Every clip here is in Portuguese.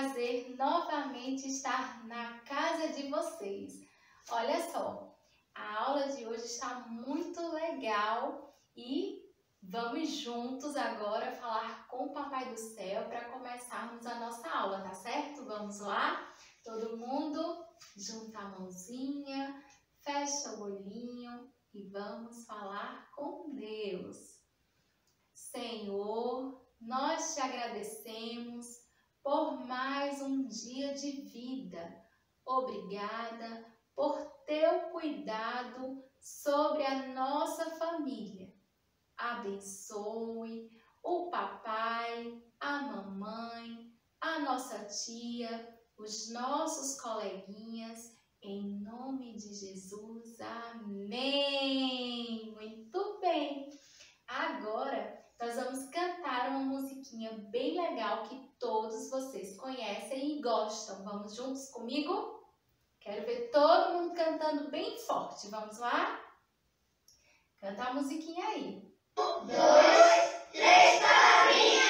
prazer novamente estar na casa de vocês. Olha só, a aula de hoje está muito legal e vamos juntos agora falar com o Papai do Céu para começarmos a nossa aula, tá certo? Vamos lá? Todo mundo junta a mãozinha, fecha o olhinho e vamos falar com Deus. Senhor, nós te agradecemos por mais um dia de vida. Obrigada por teu cuidado sobre a nossa família. Abençoe o papai, a mamãe, a nossa tia, os nossos coleguinhas, em nome de Jesus. Amém. Muito bem. Agora nós vamos cantar uma musiquinha bem legal que todos vocês conhecem e gostam. Vamos juntos comigo? Quero ver todo mundo cantando bem forte. Vamos lá? Canta a musiquinha aí. Um, dois, três, palavrinhas!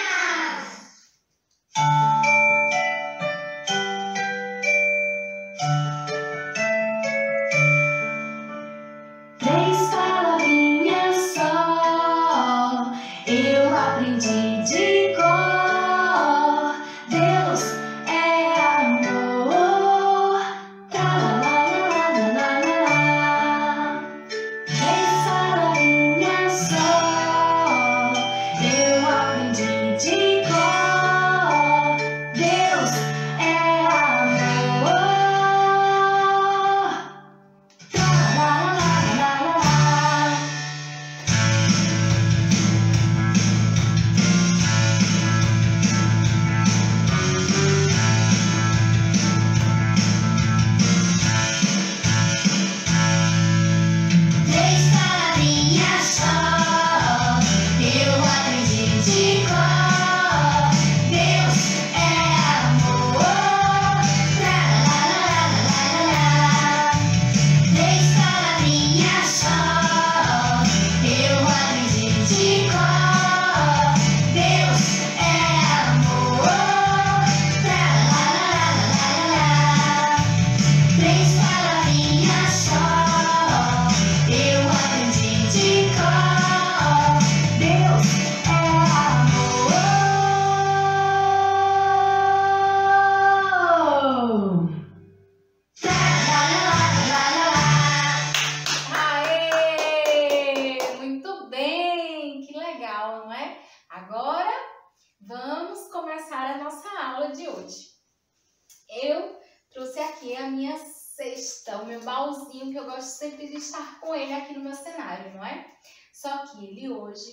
Que eu gosto sempre de estar com ele aqui no meu cenário, não é? Só que ele hoje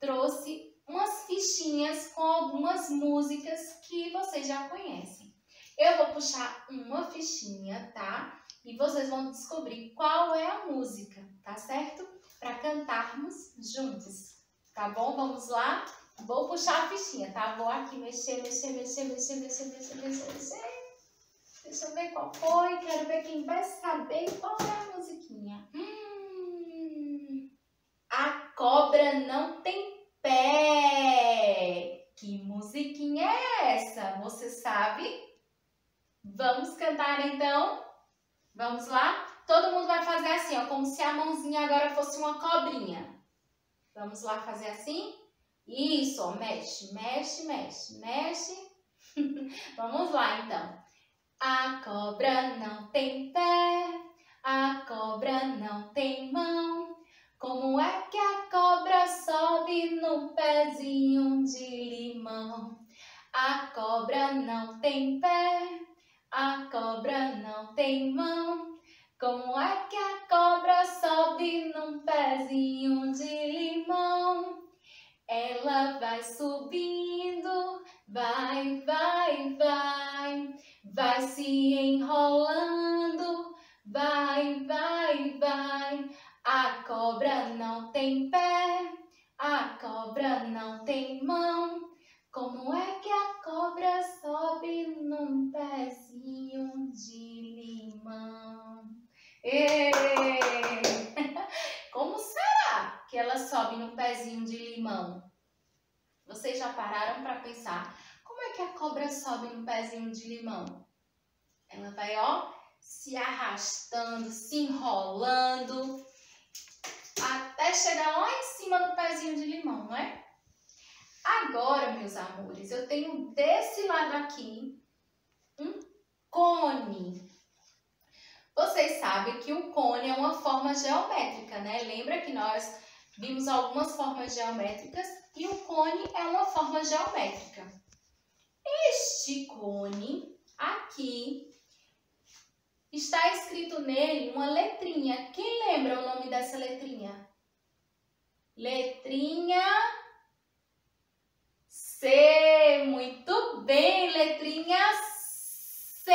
trouxe umas fichinhas com algumas músicas que vocês já conhecem. Eu vou puxar uma fichinha, tá? E vocês vão descobrir qual é a música, tá certo? Para cantarmos juntos, tá bom? Vamos lá? Vou puxar a fichinha, tá? Vou aqui mexer, mexer, mexer, mexer, mexer, mexer, mexer, mexer. Eu ver qual foi. Quero ver quem vai saber qual é a musiquinha. Hum, a cobra não tem pé. Que musiquinha é essa? Você sabe? Vamos cantar então? Vamos lá? Todo mundo vai fazer assim, ó, como se a mãozinha agora fosse uma cobrinha. Vamos lá fazer assim? Isso, ó, mexe, mexe, mexe, mexe. Vamos lá, então. A cobra não tem pé, a cobra não tem mão. Como é que a cobra sobe no pezinho de limão? A cobra não tem pé, a cobra não tem mão. Como é que a cobra sobe num pezinho de limão? Ela vai subindo, vai, vai, vai vai se enrolando, vai, vai, vai. A cobra não tem pé, a cobra não tem mão. Como é que a cobra sobe num pezinho de limão? Êêê! Como será que ela sobe num pezinho de limão? Vocês já pararam para pensar que a cobra sobe no pezinho de limão? Ela vai, ó, se arrastando, se enrolando, até chegar lá em cima no pezinho de limão, não é? Agora, meus amores, eu tenho desse lado aqui um cone. Vocês sabem que o cone é uma forma geométrica, né? Lembra que nós vimos algumas formas geométricas e o cone é uma forma geométrica. Este cone aqui está escrito nele uma letrinha. Quem lembra o nome dessa letrinha? Letrinha C. Muito bem, letrinha C.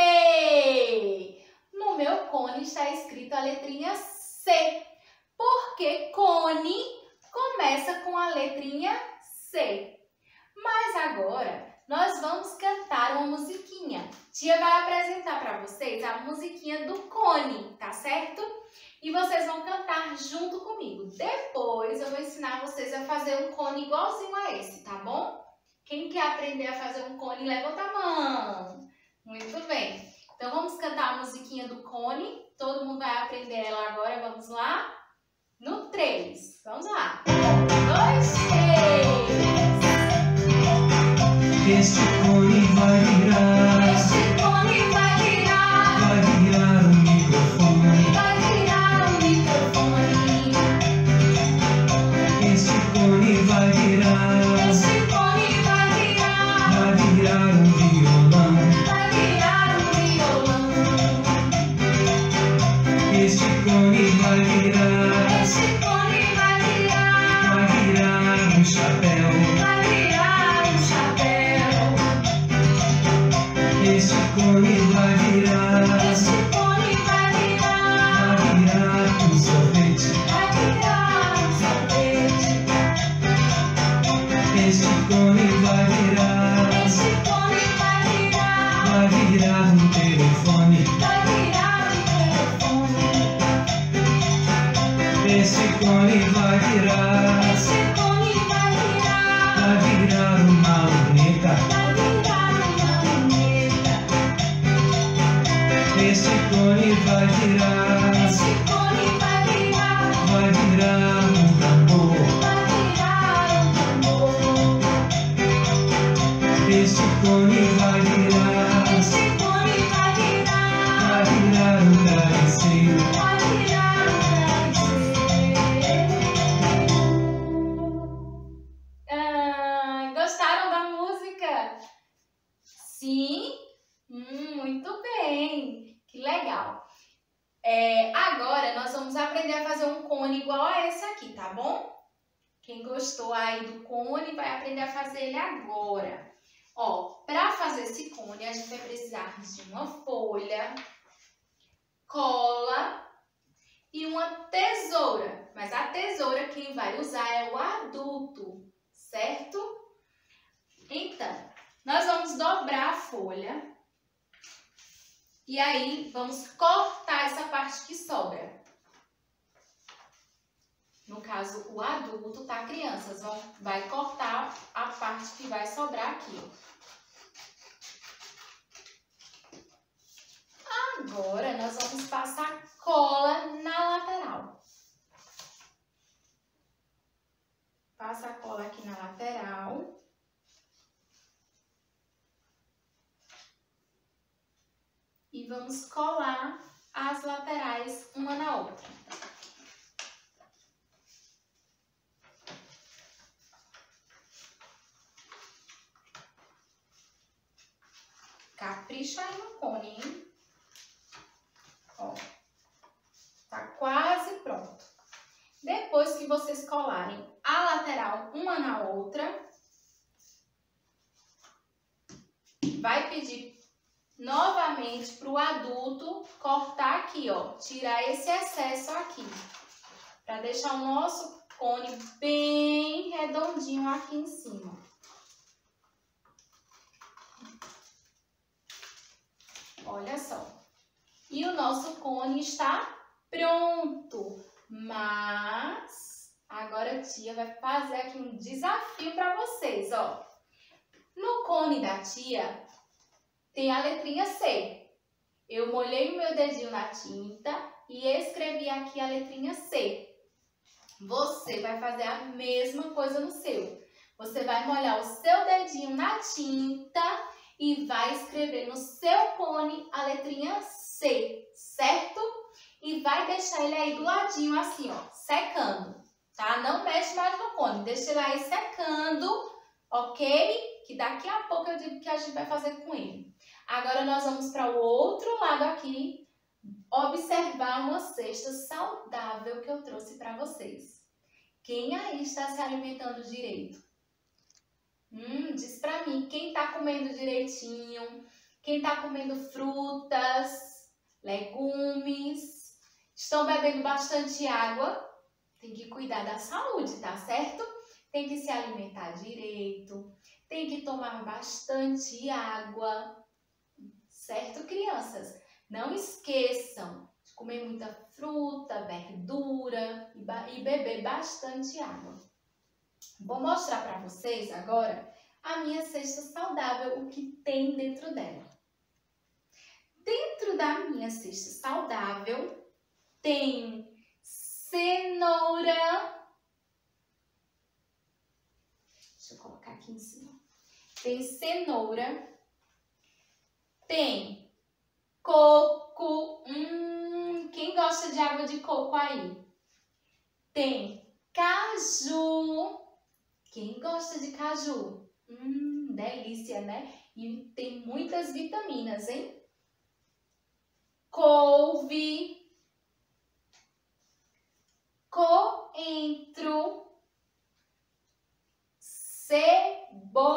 No meu cone está escrito a letrinha C, porque cone começa com a letrinha C. Mas agora nós vamos cantar uma musiquinha. Tia vai apresentar para vocês a musiquinha do cone, tá certo? E vocês vão cantar junto comigo. Depois eu vou ensinar vocês a fazer um cone igualzinho a esse, tá bom? Quem quer aprender a fazer um cone, levanta a mão. Muito bem. Então vamos cantar a musiquinha do cone. Todo mundo vai aprender ela agora. Vamos lá? No 3. Vamos lá. Um, dois, três. Virar, Este cone vai vai Sim? Hum, muito bem. Que legal. É, agora nós vamos aprender a fazer um cone igual a esse aqui, tá bom? Quem gostou aí do cone vai aprender a fazer ele agora. Ó, para fazer esse cone a gente vai precisar de uma folha, cola e uma tesoura. Mas a tesoura quem vai usar é o adulto, certo? Então, nós vamos dobrar a folha e aí vamos cortar essa parte que sobra. No caso, o adulto, tá? Crianças, vão, vai cortar a parte que vai sobrar aqui. Agora, nós vamos passar cola na lateral. Passa a cola aqui na lateral. E vamos colar as laterais uma na outra. Capricha aí no cone, hein? Ó, tá quase pronto. Depois que vocês colarem a lateral uma na outra, vai pedir novamente para o adulto cortar aqui, ó, tirar esse excesso aqui, para deixar o nosso cone bem redondinho aqui em cima. Olha só. E o nosso cone está pronto. Mas agora a tia vai fazer aqui um desafio para vocês, ó. No cone da tia tem a letrinha C. Eu molhei o meu dedinho na tinta e escrevi aqui a letrinha C. Você vai fazer a mesma coisa no seu. Você vai molhar o seu dedinho na tinta e vai escrever no seu cone a letrinha C, certo? E vai deixar ele aí do ladinho assim, ó, secando, tá? Não mexe mais no cone, deixa ele aí secando, ok? Que daqui a pouco eu digo o que a gente vai fazer com ele. Agora nós vamos para o outro lado aqui, observar uma cesta saudável que eu trouxe para vocês. Quem aí está se alimentando direito? Hum, diz pra mim, quem tá comendo direitinho, quem tá comendo frutas, legumes, estão bebendo bastante água, tem que cuidar da saúde, tá certo? Tem que se alimentar direito, tem que tomar bastante água, certo, crianças? Não esqueçam de comer muita fruta, verdura e, beber bastante água. Vou mostrar para vocês agora a minha cesta saudável, o que tem dentro dela. Dentro da minha cesta saudável tem cenoura. Deixa eu colocar aqui em cima. Tem cenoura. Tem coco. Hum, quem gosta de água de coco aí? Tem caju. Quem gosta de caju? Hum, delícia, né? E tem muitas vitaminas, hein? Couve, coentro, cebola.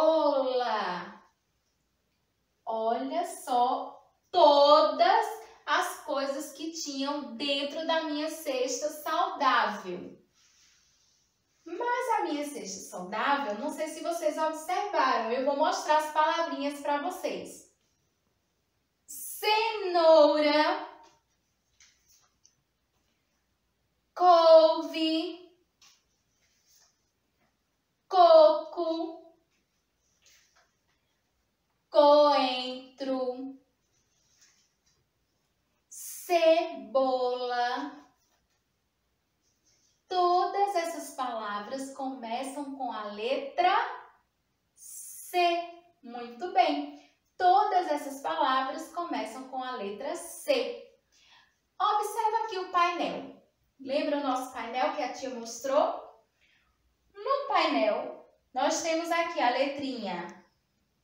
Olha só todas as coisas que tinham dentro da minha cesta saudável. Mas a minha cesta saudável, não sei se vocês observaram, eu vou mostrar as palavrinhas para vocês. Cenoura, couve, coco, coentro, cebola, Todas essas palavras começam com a letra C. Muito bem. Todas essas palavras começam com a letra C. Observa aqui o painel. Lembra o nosso painel que a tia mostrou? No painel, nós temos aqui a letrinha.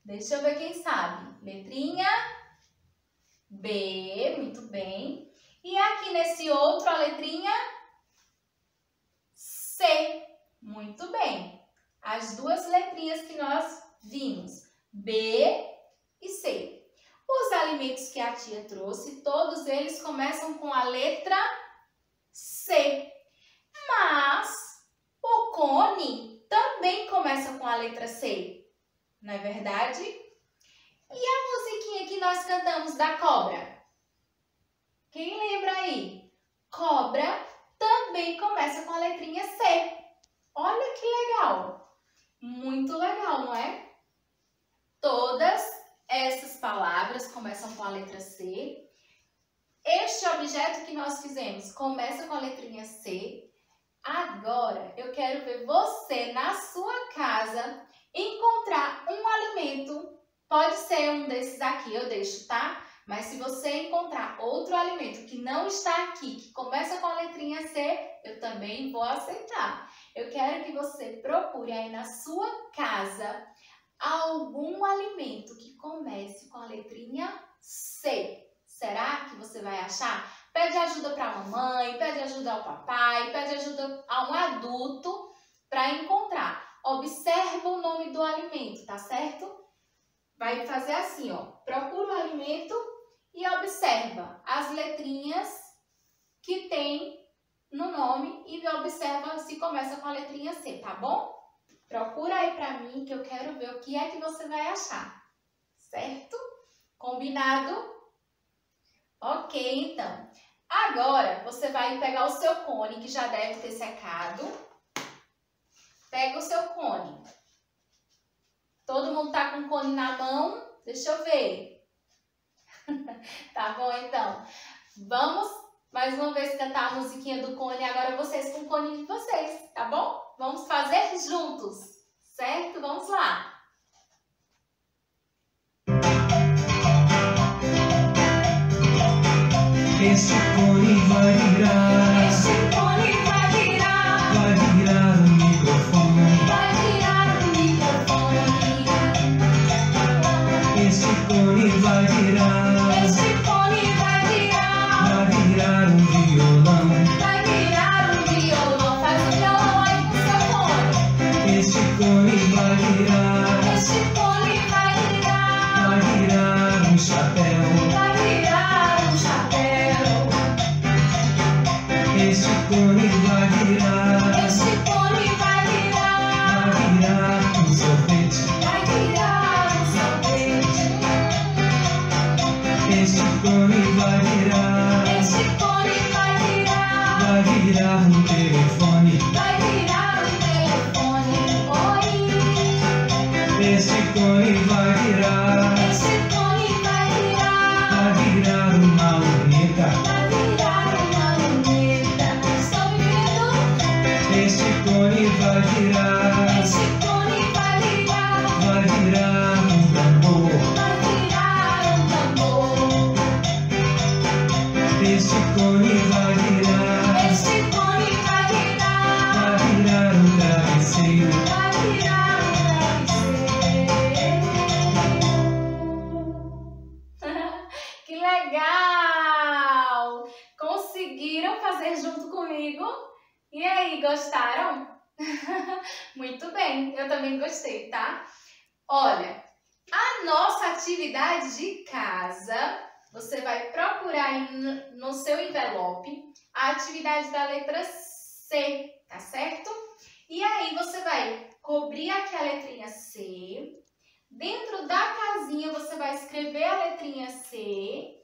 Deixa eu ver quem sabe. Letrinha B, muito bem. E aqui nesse outro, a letrinha C. Muito bem. As duas letrinhas que nós vimos, B e C. Os alimentos que a tia trouxe, todos eles começam com a letra C. Mas o cone também começa com a letra C. Não é verdade? E a musiquinha que nós cantamos da cobra? Quem lembra aí? Cobra também começa com a letrinha C. Olha que legal! Muito legal, não é? Todas essas palavras começam com a letra C. Este objeto que nós fizemos começa com a letrinha C. Agora, eu quero ver você na sua casa encontrar um alimento. Pode ser um desses aqui, eu deixo, tá? Mas se você encontrar outro alimento que não está aqui, que começa com a letrinha C, eu também vou aceitar. Eu quero que você procure aí na sua casa algum alimento que comece com a letrinha C. Será que você vai achar? Pede ajuda para a mamãe, pede ajuda ao papai, pede ajuda a um adulto para encontrar. Observa o nome do alimento, tá certo? Vai fazer assim, ó. Procura o alimento e observa as letrinhas que tem no nome e observa se começa com a letrinha C, tá bom? Procura aí pra mim que eu quero ver o que é que você vai achar, certo? Combinado? Ok, então. Agora, você vai pegar o seu cone, que já deve ter secado. Pega o seu cone. Todo mundo tá com o cone na mão? Deixa eu ver. tá bom, então. Vamos mais uma vez cantar a musiquinha do cone. Agora vocês com o cone de vocês, tá bom? Vamos fazer juntos, certo? Vamos lá. Esse cone vai virar, Muito bem, eu também gostei, tá? Olha, a nossa atividade de casa, você vai procurar no seu envelope a atividade da letra C, tá certo? E aí você vai cobrir aqui a letrinha C. Dentro da casinha você vai escrever a letrinha C.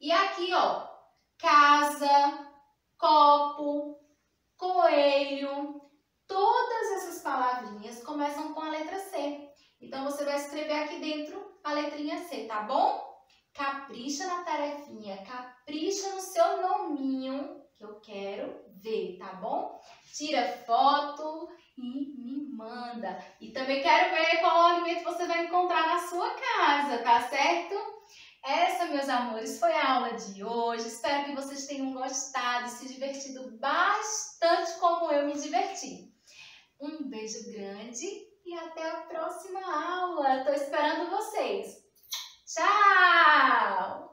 E aqui, ó, casa, copo, coelho, todas essas palavrinhas começam com a letra C. Então você vai escrever aqui dentro a letrinha C, tá bom? Capricha na tarefinha, capricha no seu nominho que eu quero ver, tá bom? Tira foto e me manda. E também quero ver qual alimento você vai encontrar na sua casa, tá certo? Essa, meus amores, foi a aula de hoje. Espero que vocês tenham gostado e se divertido bastante como eu me diverti. Um beijo grande e até a próxima aula. Estou esperando vocês. Tchau!